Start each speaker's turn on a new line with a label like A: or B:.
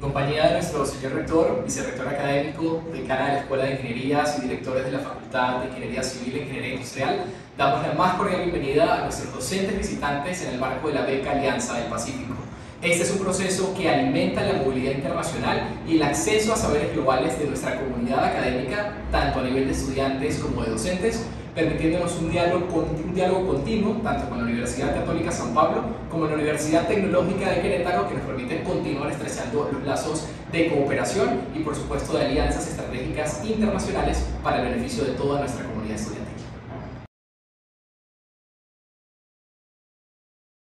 A: En compañía de nuestro señor rector, vicerrector académico, decana de la Escuela de Ingenierías y directores de la Facultad de Ingeniería Civil e Ingeniería Industrial, damos la más cordial bienvenida a nuestros docentes visitantes en el marco de la beca Alianza del Pacífico. Este es un proceso que alimenta la movilidad internacional y el acceso a saberes globales de nuestra comunidad académica, tanto a nivel de estudiantes como de docentes, permitiéndonos un diálogo, continuo tanto con la Universidad Católica San Pablo como la Universidad Tecnológica de Querétaro que nos permite continuar estrechando los lazos de cooperación y por supuesto de alianzas estratégicas internacionales para el beneficio de toda nuestra comunidad estudiantil.